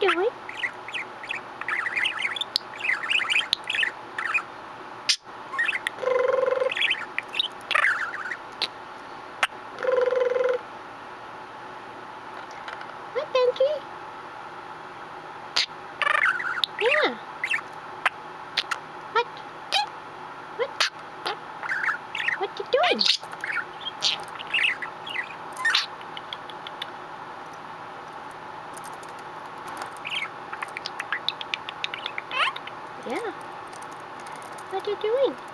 doing? Hi, Benji. Yeah. What? What? What you doing? Yeah. What you doing?